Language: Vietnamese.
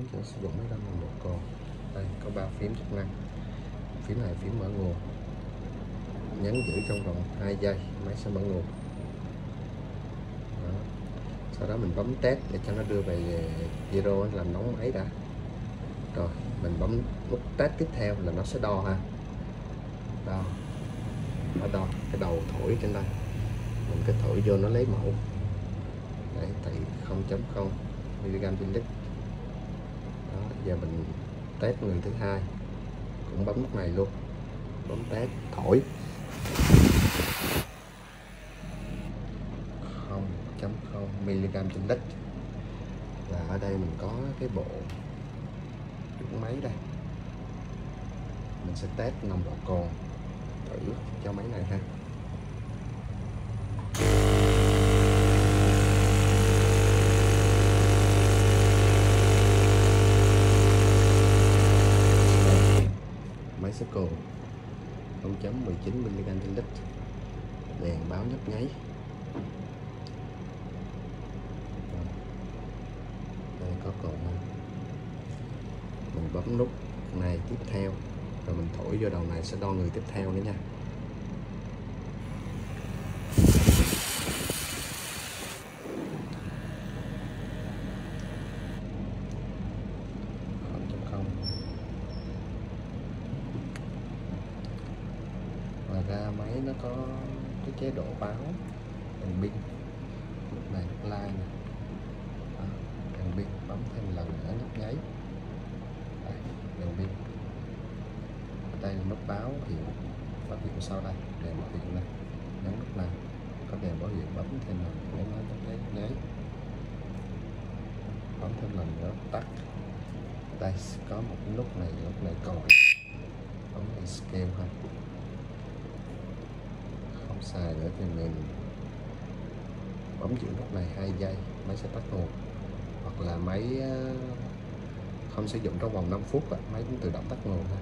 chúng dẫn sử dụng máy đo một độ cồn. Đây, có ba phím chức năng. Phím này phím mở nguồn. Nhấn giữ trong vòng 2 giây, máy sẽ mở nguồn. Đó. sau đó mình bấm test để cho nó đưa về zero làm nóng máy đã. Rồi, mình bấm nút test tiếp theo là nó sẽ đo ha. Đo. Nó đo cái đầu thổi trên đây. Mình cứ thổi vô nó lấy mẫu. Đấy, tại 0.0 mg trên lít giờ mình test người thứ hai. Cũng bấm nút này luôn. Bấm test, thổi. 0.0 mg trên lít. Và ở đây mình có cái bộ chuẩn máy đây. Mình sẽ test nồng độ cồn thử cho máy này ha. Máy 0.19 mg trên lít. Đèn báo nhấp nháy. Đây, có cồn mình bấm nút này tiếp theo, rồi mình thổi vô đầu này sẽ đo người tiếp theo nữa nha. Ngoài ra máy nó có cái chế độ báo đèn pin. Lúc này nút like này Đó, đèn pin bấm thêm lần nữa nút nháy. Đây, đèn pin. Đây là nút báo hiệu báo hiệu sau đây đèn báo hiệu này. Nhấn nút này có đèn báo hiệu bấm thêm lần nữa nó nút nháy nháy. Bấm thêm lần nữa tắt. Đây có một nút này nút này còi bấm này scale ha xài nữa thì mình bấm giữ nút này hai giây, máy sẽ tắt nguồn. Hoặc là máy ờ, không sử dụng trong vòng 5 phút máy cũng tự động tắt nguồn thôi.